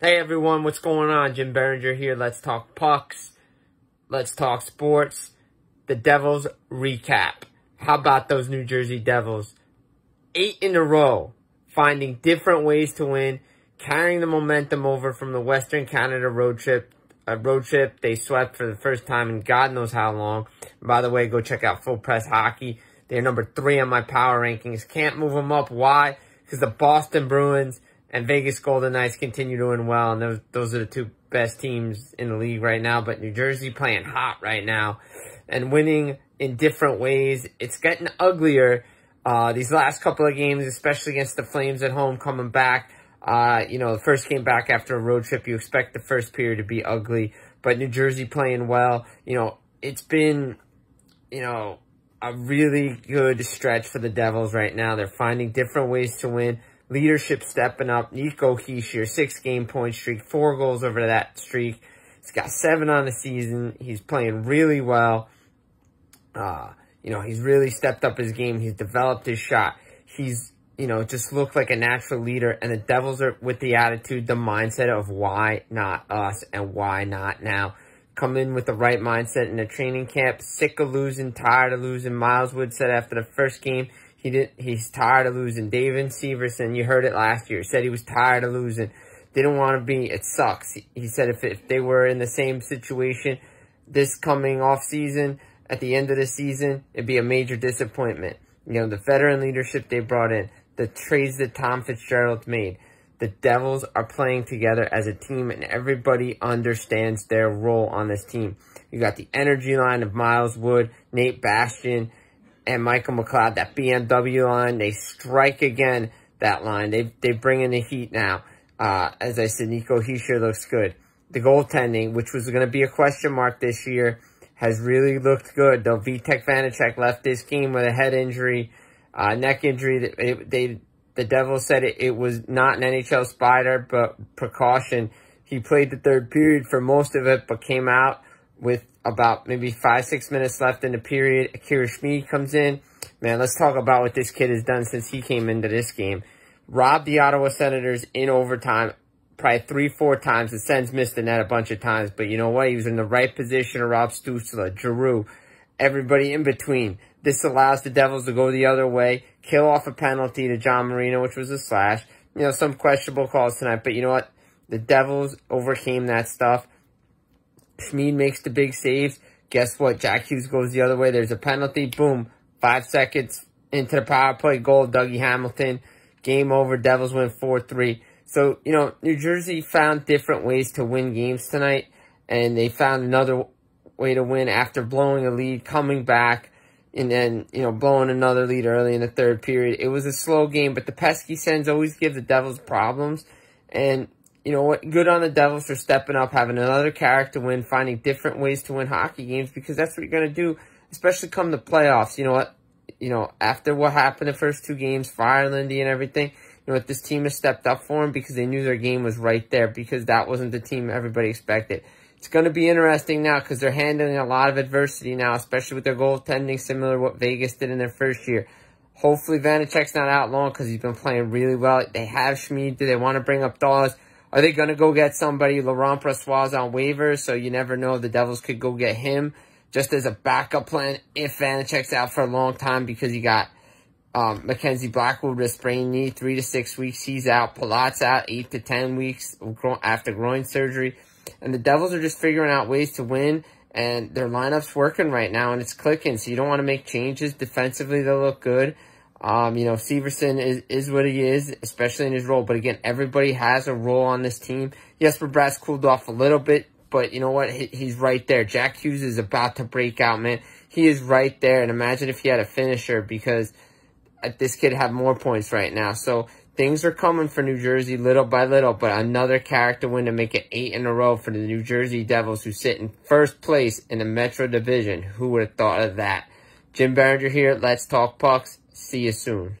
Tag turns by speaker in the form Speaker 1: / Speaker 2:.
Speaker 1: Hey everyone, what's going on? Jim Biringer here. Let's talk pucks. Let's talk sports. The Devils recap. How about those New Jersey Devils? Eight in a row, finding different ways to win, carrying the momentum over from the Western Canada road trip. A road trip they swept for the first time in God knows how long. by the way, go check out Full Press Hockey. They're number three on my power rankings. Can't move them up. Why? Because the Boston Bruins and Vegas Golden Knights continue doing well, and those those are the two best teams in the league right now. But New Jersey playing hot right now and winning in different ways. It's getting uglier. Uh, these last couple of games, especially against the Flames at home, coming back. Uh, you know, the first game back after a road trip, you expect the first period to be ugly. But New Jersey playing well. You know, it's been, you know, a really good stretch for the Devils right now. They're finding different ways to win leadership stepping up. Nico Hischier, six game point streak, four goals over that streak. He's got seven on the season. He's playing really well. Uh, you know, he's really stepped up his game. He's developed his shot. He's, you know, just looked like a natural leader. And the Devils are with the attitude, the mindset of why not us and why not now. Come in with the right mindset in the training camp. Sick of losing, tired of losing. Miles Wood said after the first game, he did. He's tired of losing. Damon Severson, you heard it last year, said he was tired of losing. Didn't want to be. It sucks. He, he said if, if they were in the same situation this coming off season, at the end of the season, it'd be a major disappointment. You know, the veteran leadership they brought in, the trades that Tom Fitzgerald made, the Devils are playing together as a team and everybody understands their role on this team. You got the energy line of Miles Wood, Nate Bastian, and Michael McLeod, that BMW line, they strike again, that line. They, they bring in the heat now. Uh, as I said, Nico Hischier looks good. The goaltending, which was going to be a question mark this year, has really looked good. Though Vitek Vanecek left this game with a head injury, uh, neck injury. They, they, the Devils said it, it was not an NHL spider, but precaution. He played the third period for most of it, but came out with about maybe five, six minutes left in the period. Akira Schmid comes in. Man, let's talk about what this kid has done since he came into this game. Robbed the Ottawa Senators in overtime probably three, four times. The Sens missed the net a bunch of times, but you know what? He was in the right position to rob Stützle, Giroux, everybody in between. This allows the Devils to go the other way, kill off a penalty to John Marino, which was a slash. You know, some questionable calls tonight, but you know what? The Devils overcame that stuff. Schmid makes the big saves. Guess what? Jack Hughes goes the other way. There's a penalty. Boom. Five seconds into the power play goal. Dougie Hamilton. Game over. Devils win 4-3. So, you know, New Jersey found different ways to win games tonight. And they found another way to win after blowing a lead, coming back, and then, you know, blowing another lead early in the third period. It was a slow game, but the pesky Sens always give the Devils problems. And you know what? Good on the Devils for stepping up, having another character win, finding different ways to win hockey games because that's what you're going to do, especially come the playoffs. You know what? You know, after what happened the first two games, fire Lindy and everything, you know what? This team has stepped up for them because they knew their game was right there because that wasn't the team everybody expected. It's going to be interesting now because they're handling a lot of adversity now, especially with their goaltending, similar to what Vegas did in their first year. Hopefully, Vanecek's not out long because he's been playing really well. They have Schmid. Do they want to bring up Daws? Are they going to go get somebody, Laurent Brossoit, on waivers? So you never know. The Devils could go get him just as a backup plan if Vanecek's out for a long time because you got um, Mackenzie Blackwood with a sprained knee, three to six weeks. He's out. Palat's out, eight to ten weeks after groin surgery. And the Devils are just figuring out ways to win, and their lineup's working right now, and it's clicking. So you don't want to make changes. Defensively, they look good. Um, you know, Severson is, is what he is, especially in his role. But again, everybody has a role on this team. Jesper Bratt's cooled off a little bit, but you know what? He, he's right there. Jack Hughes is about to break out, man. He is right there. And imagine if he had a finisher because uh, this kid had more points right now. So things are coming for New Jersey little by little, but another character win to make it eight in a row for the New Jersey Devils who sit in first place in the Metro Division. Who would have thought of that? Jim Biringer here. Let's talk pucks. See you soon.